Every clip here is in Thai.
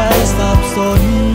guys stop stoning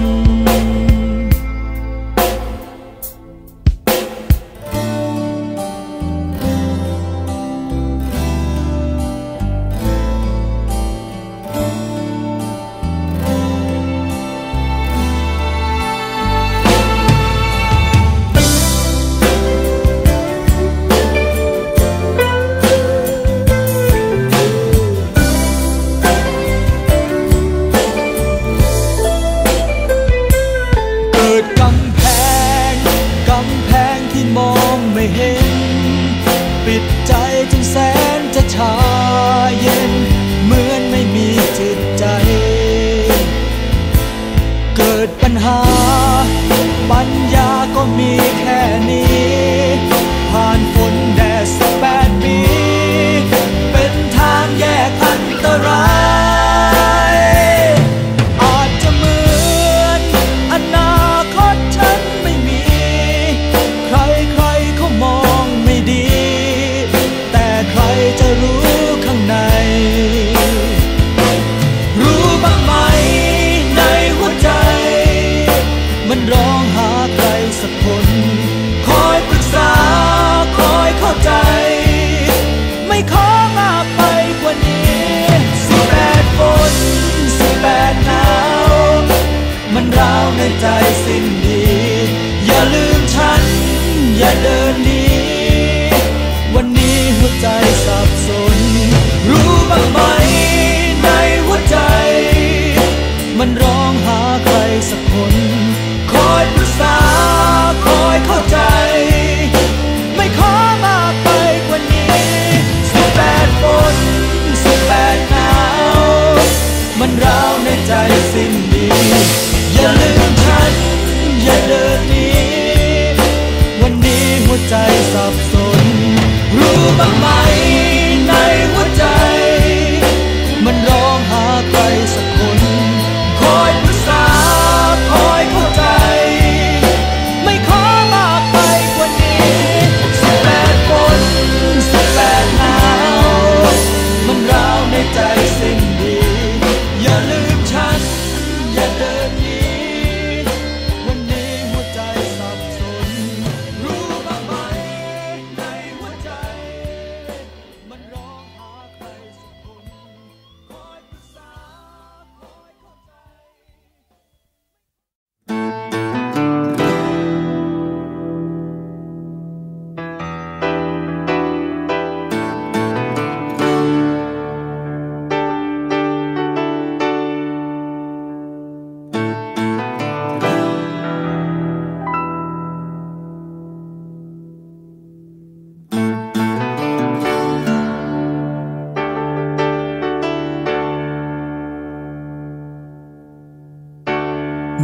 Yeah,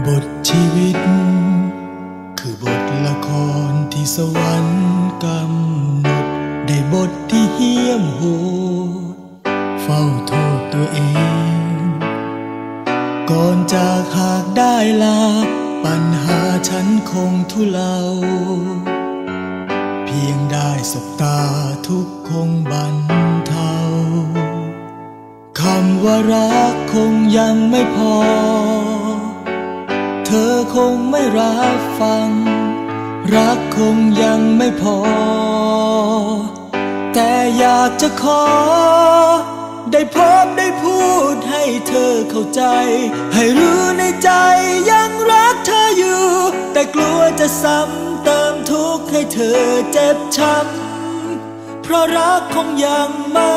บทชีวิต คือบทละครที่สวรรค์กำหนด ได้บทที่เฮี้ยมโหด เฝ้าโทษตัวเอง ก่อนจากหากได้ลา ปัญหาฉันคงทุเลา เพียงได้สบตาทุกคงบันเทาคำว่ารักคงยังไม่พอ ธอคงไม่รับฟัง รักคงยังไม่พอ แต่อยากจะขอ ได้พบได้พูดให้เธอเข้าใจ ให้รู้ในใจยังรักเธออยู่ แต่กลัวจะซ้ำเติมทุกข์ให้เธอเจ็บช้ำเพราะรักคงยังไม่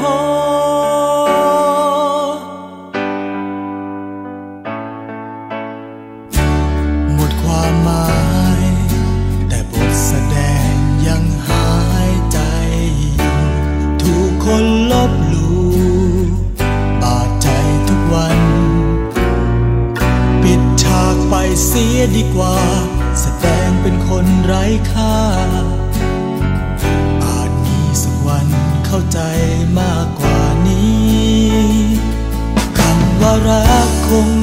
พอ ค่า อาจมีสักวันเข้าใจมากกว่านี้ คำว่ารักคง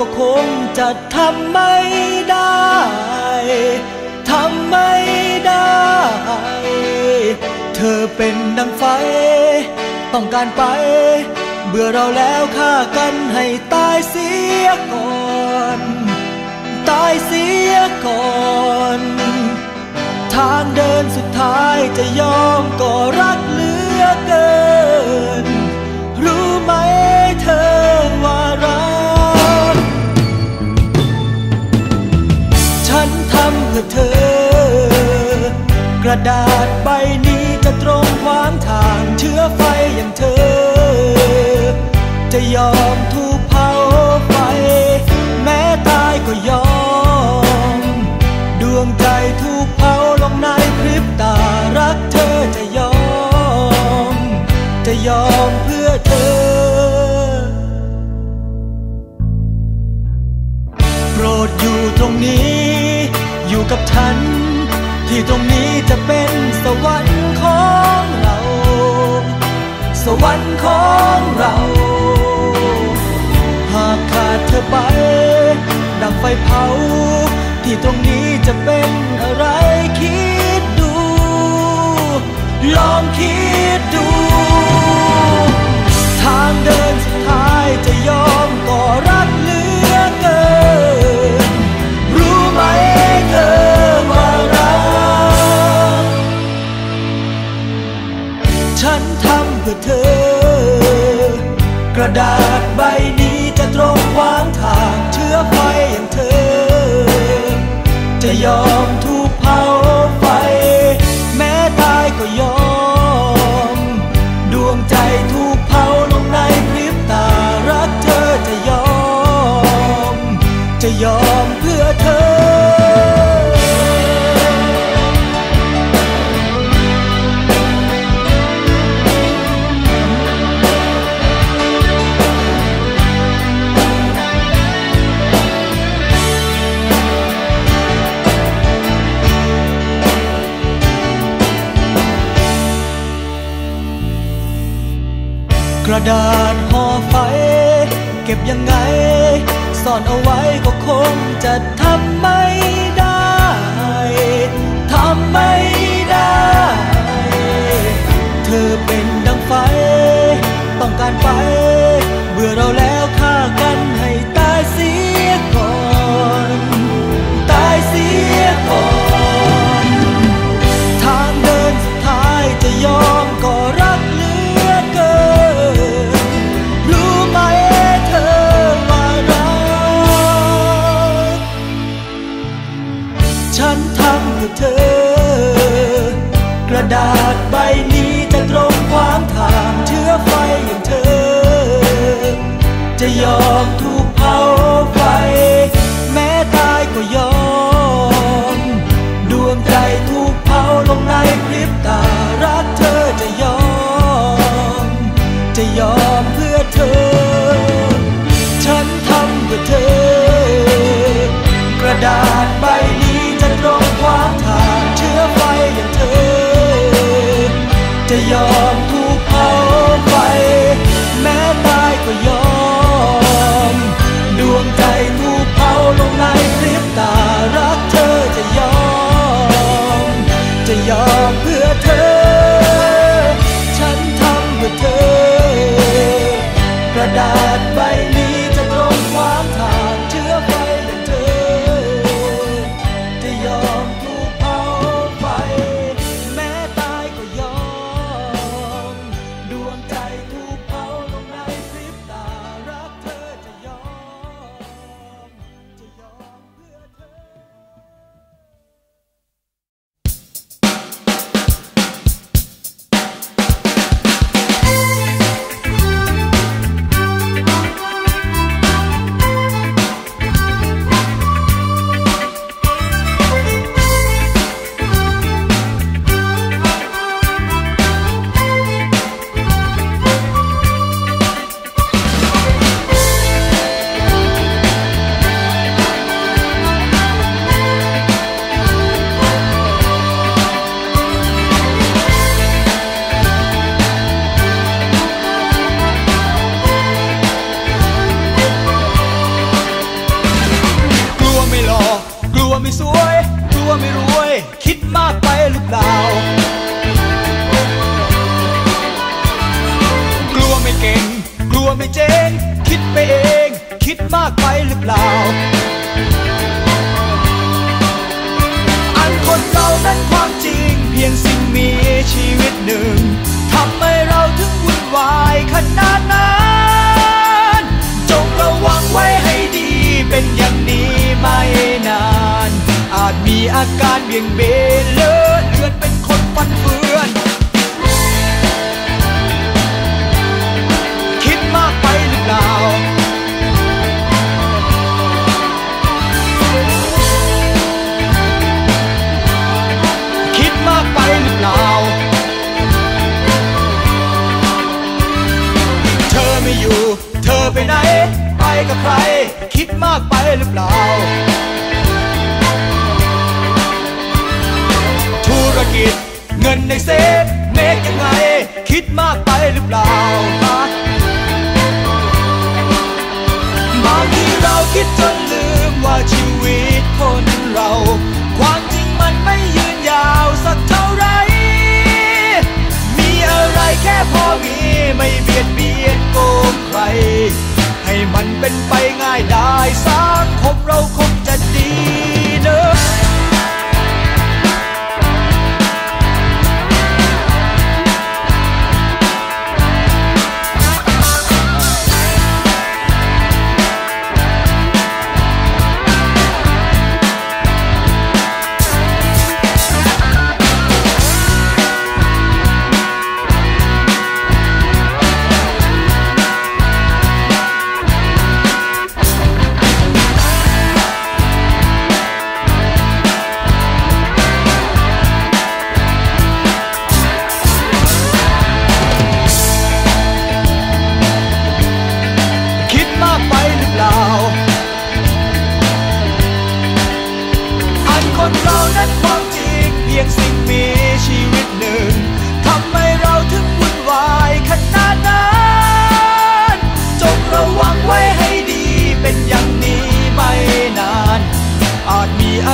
ก็คงจะทำไม่ได้ ทำไม่ได้ เธอเป็นดังไฟ ต้องการไป เบื่อเราแล้วฆ่ากันให้ตายเสียก่อน ตายเสียก่อนทางเดินสุดท้ายจะยอมก็รักเหลือเกิน เพื่อเธอ กระดาษใบนี้จะตรงขวางทางเชื้อไฟอย่างเธอ จะยอมถูกเผาไฟ แม้ตายก็ยอม ดวงใจถูกเผาลงในพริบตารักเธอจะยอม จะยอมเพื่อเธอโปรดอยู่ตรงนี้ กับฉัน ที่ตรงนี้จะเป็นสวรรค์ของเรา สวรรค์ของเรา หากขาดเธอไป ดังไฟเผา ที่ตรงนี้จะเป็นอะไรคิดดู ลองคิดดู ทางเดินสุดท้ายจะยอมก็รักเหลือเกิน รู้ไหมเธอ ที่เธอ กระดาษใบนี้จะตรงขวางทางเชื้อไฟอย่างเธอ จะยอม ซ่อนเอาไว้ก็คงจะทำไม่ได้ ทำไม่ได้ เธอเป็นดังไฟ ยอมถูกเผาไฟ แม้ตายก็ยอม ดวงใจถูกเผาลงในพริบตารักเธอจะยอม จะยอมเพื่อเธอ ฉันทำเพื่อเธอ กระดาษ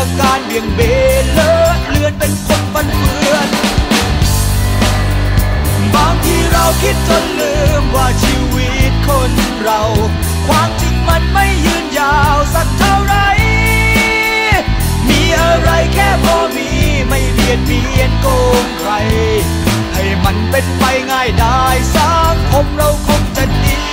าการเบี่ยงเบนเลอะเลือนเป็นคนฟันเฟือน บางที่เราคิดจนลืมว่าชีวิตคนเรา ความจริงมันไม่ยืนยาวสักเท่าไร มีอะไรแค่พอมีไม่เบียดเบียนโกงใคร ให้มันเป็นไปง่ายได้สังคมเราคงจะดี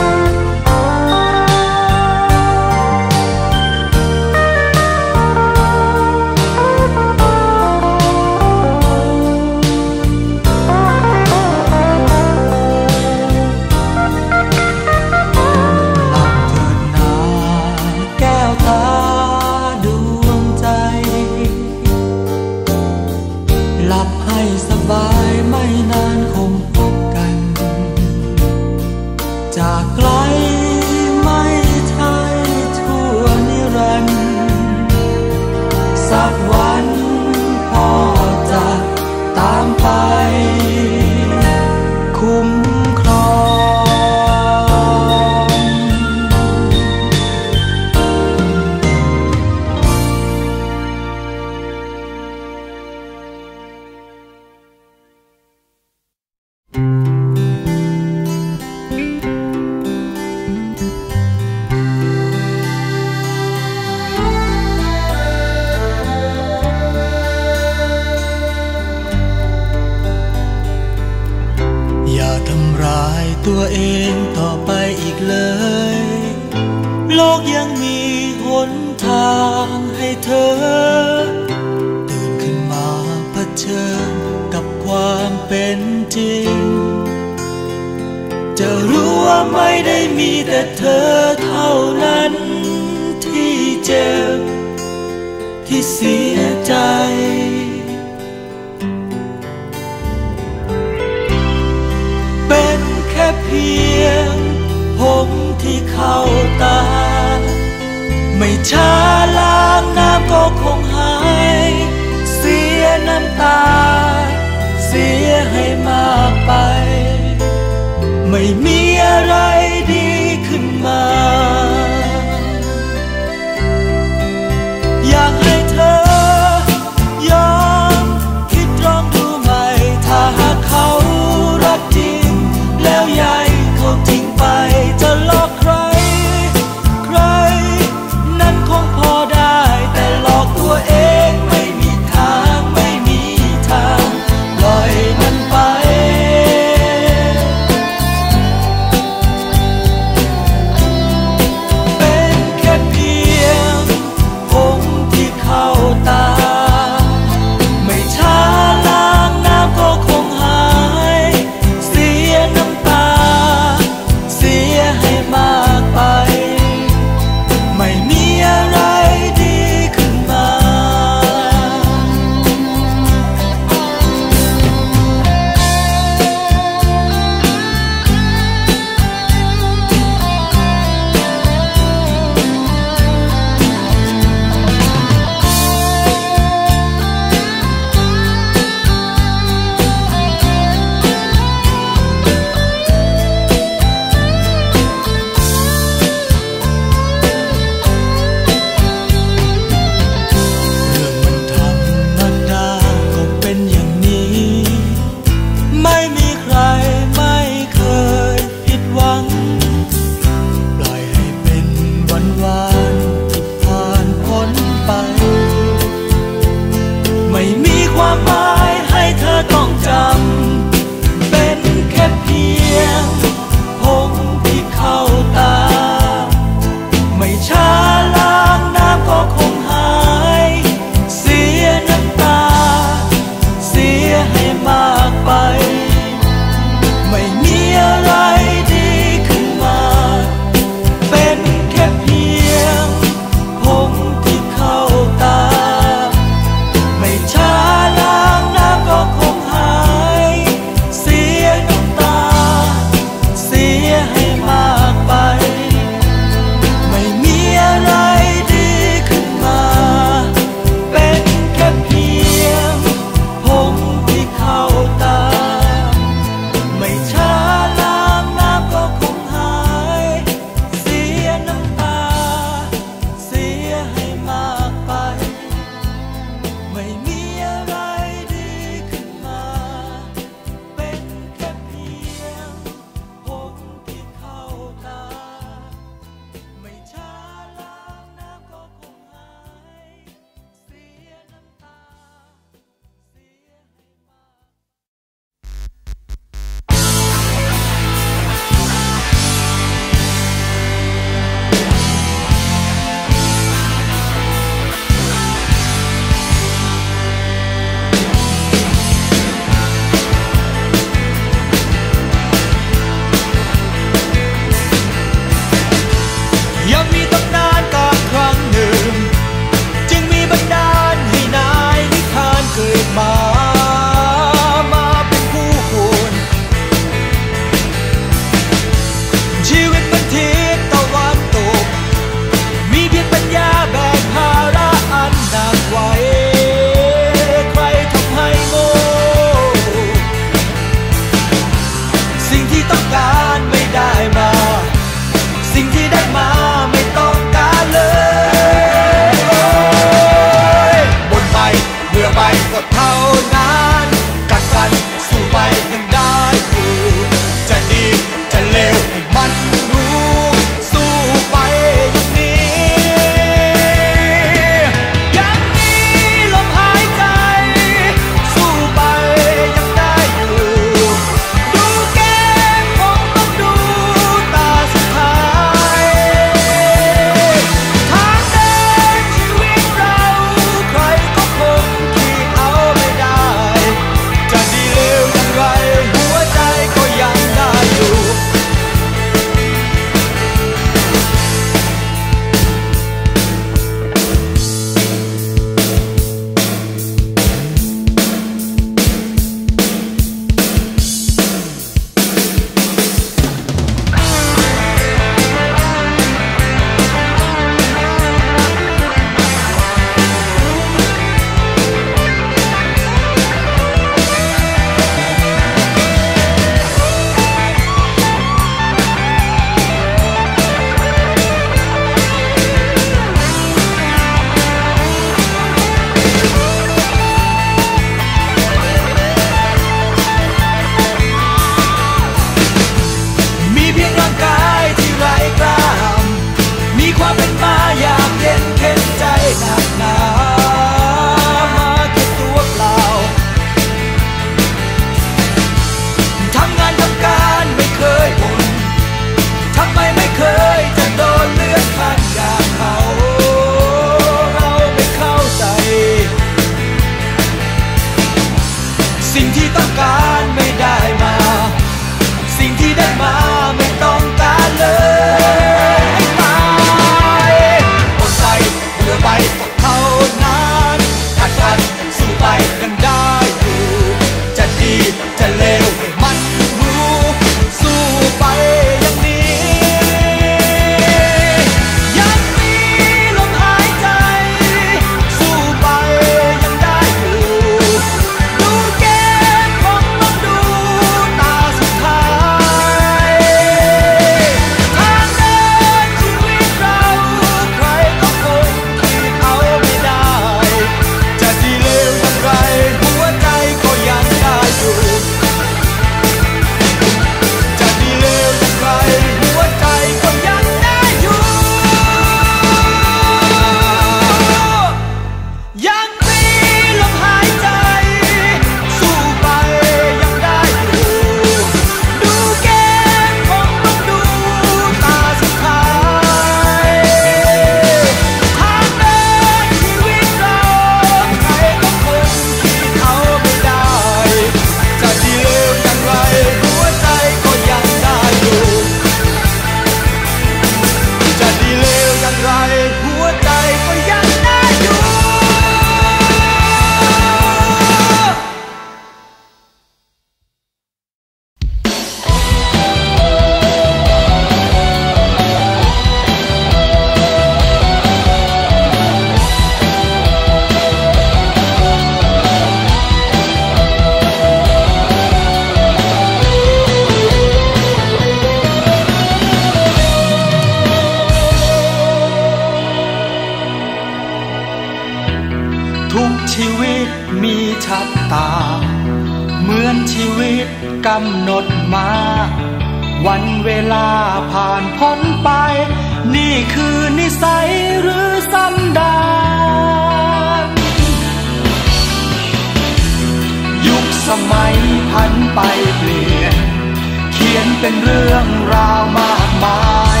เป็นเรื่องราวมากมาย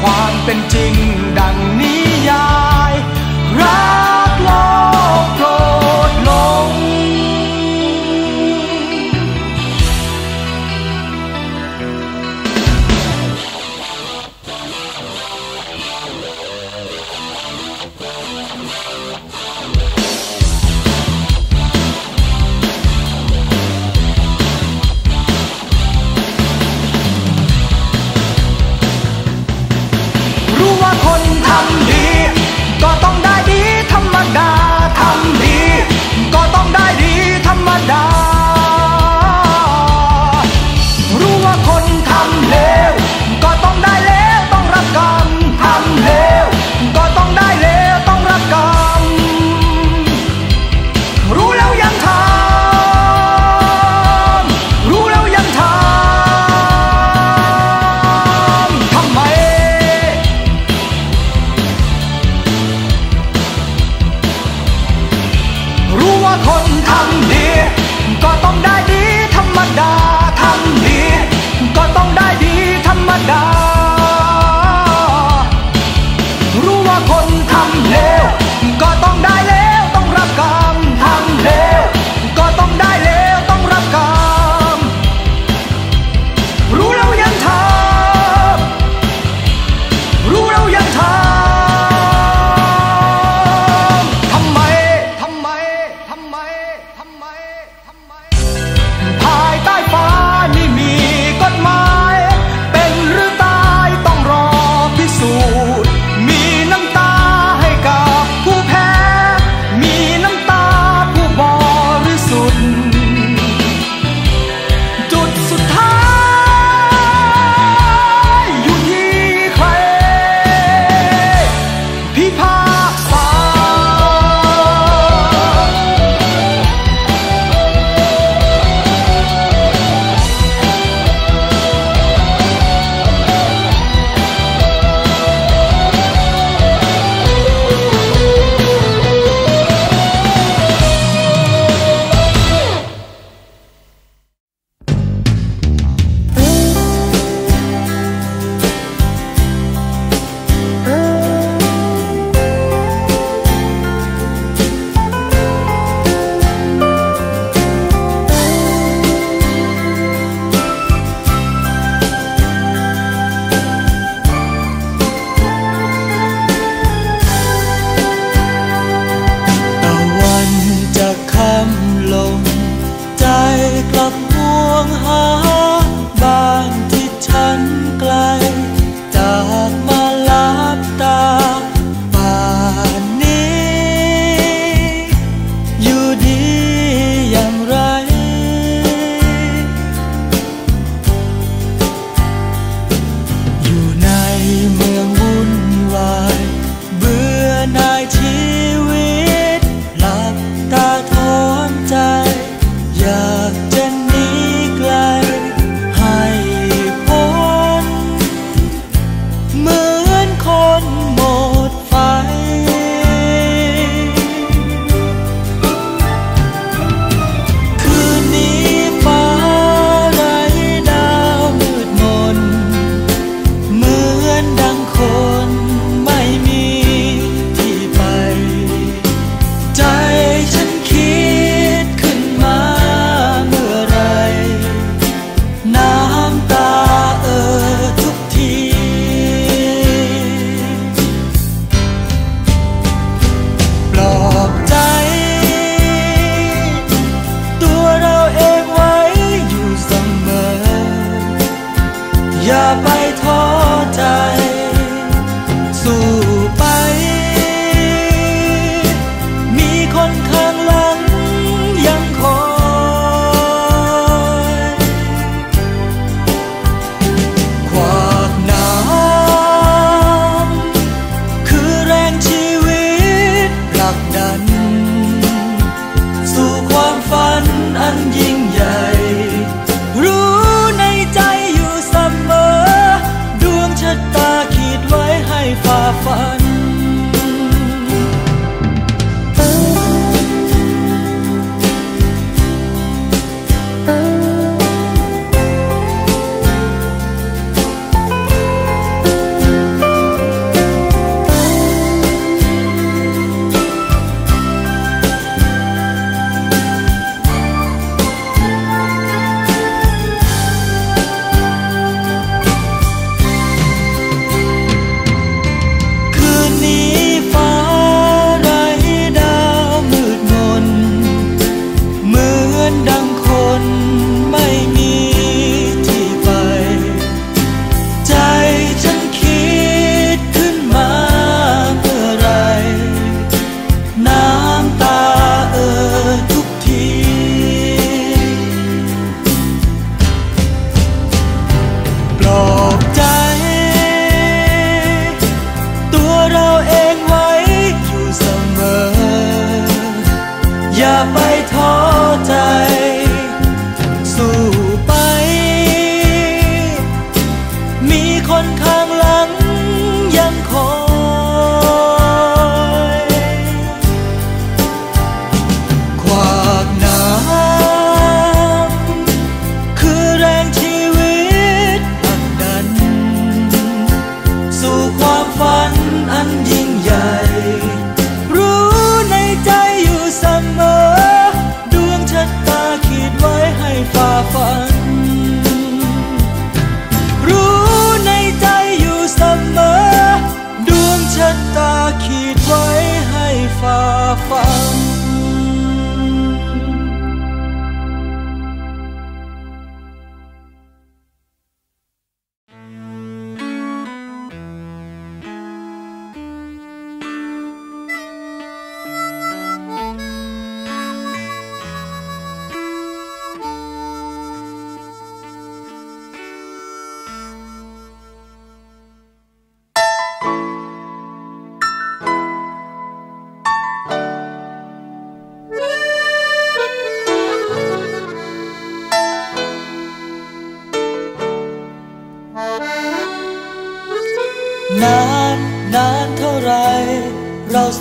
ความเป็นจริงดังนี้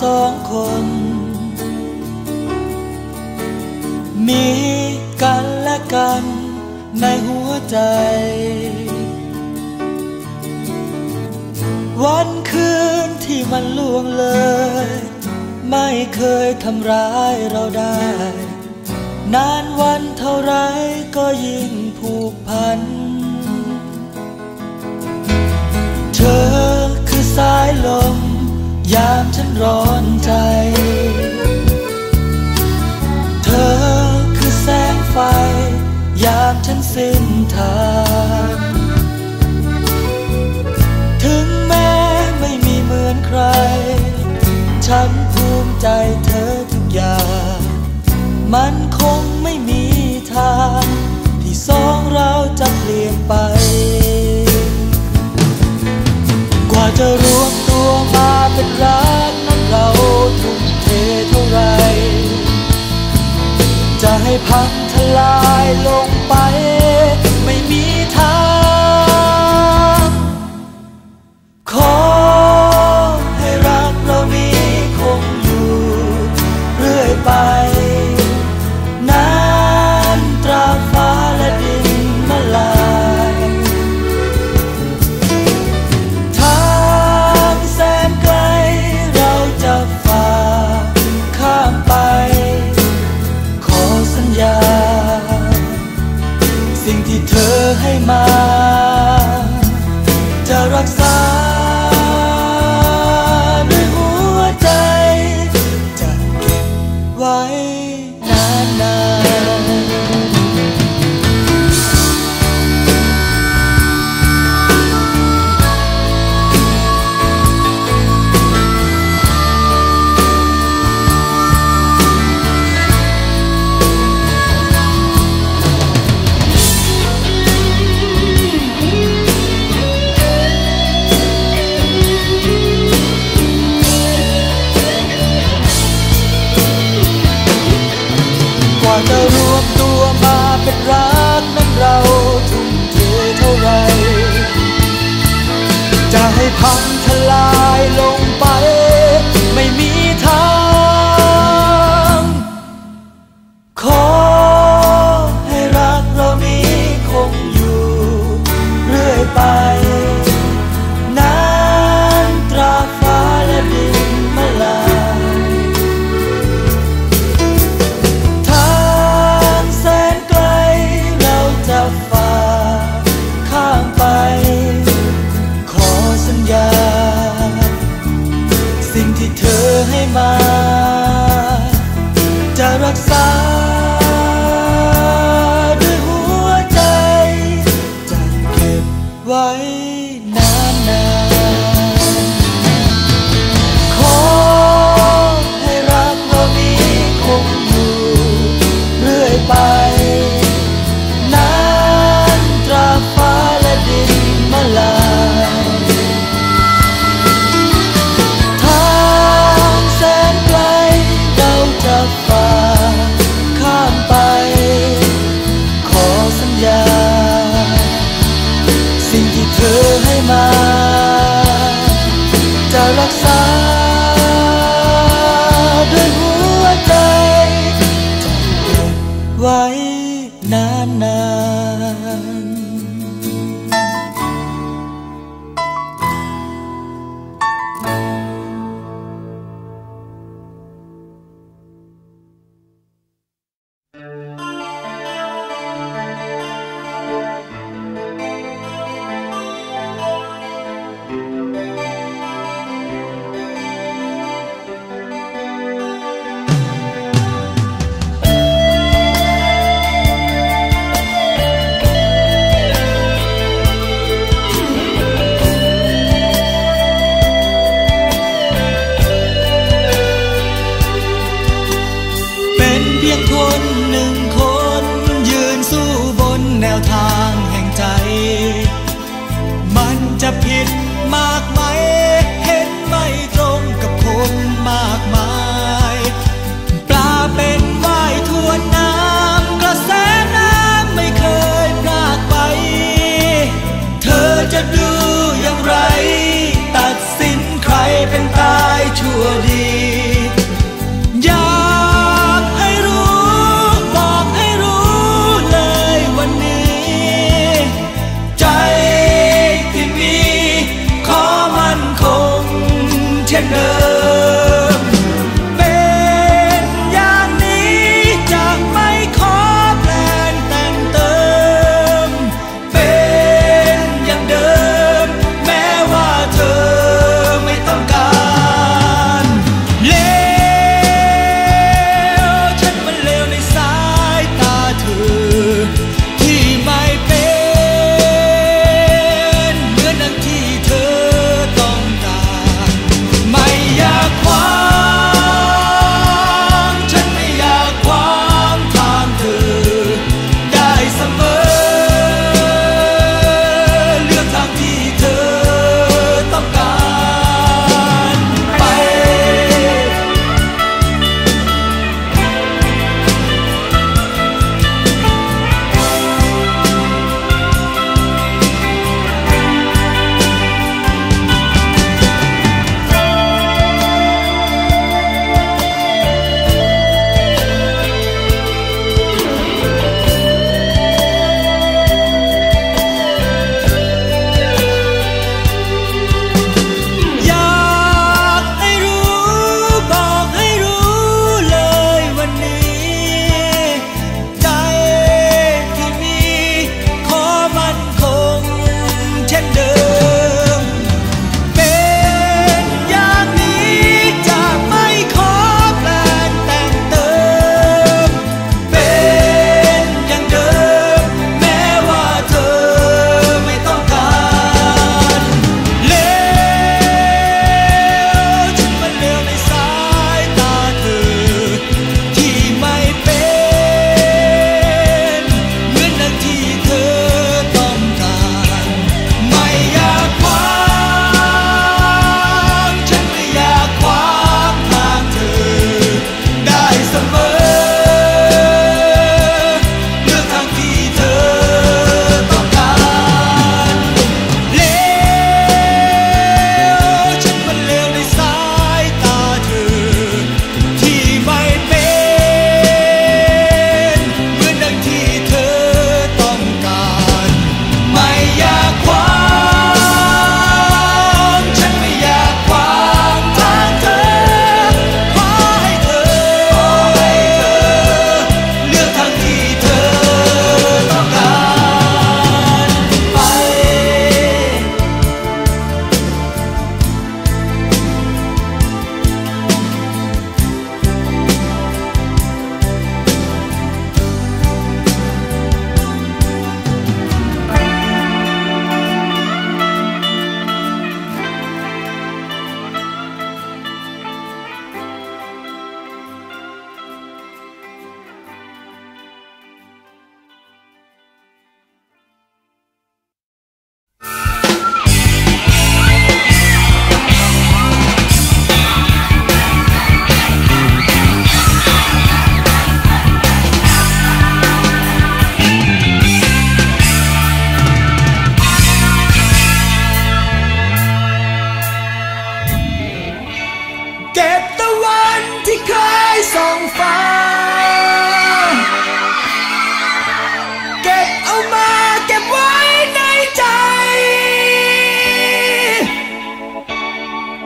สองคน มีกันและกันในหัวใจ วันคืนที่มันล่วงเลย ไม่เคยทำร้ายเราได้ นานวันเท่าไรก็ยิ่งผูกพัน เธอคือสายลม ยามฉันร้อนใจ เธอคือแสงไฟ ยามฉันสิ้นทาง ถึงแม้ไม่มีเหมือนใคร ฉันภูมิใจเธอทุกอย่าง มันคงไม่มีทาง ที่สองเราจะเปลี่ยนไป กว่าจะรู้ รักนั้นเราทุ่มเทเท่าไร จะให้พังทลายลงไป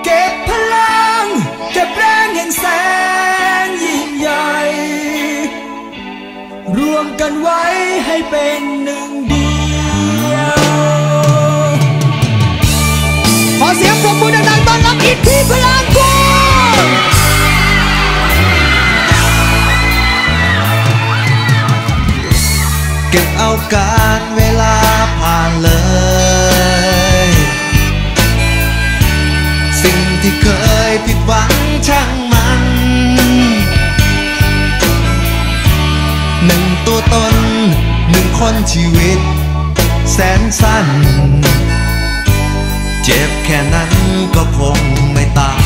เก็บพลัง เก็บแรงแห่งแสงยิ่งใหญ่ รวมกันไว้ให้เป็นหนึ่งเดียว ขอเสียงปรบมือดังๆต้อนรับอิทธิพลังกูเก็บเอาการเวลาผ่านเลย ที่เคยผิดหวังช่างมัน หนึ่งตัวตนหนึ่งคนชีวิต แสนสั้น เจ็บแค่นั้นก็คงไม่ตาย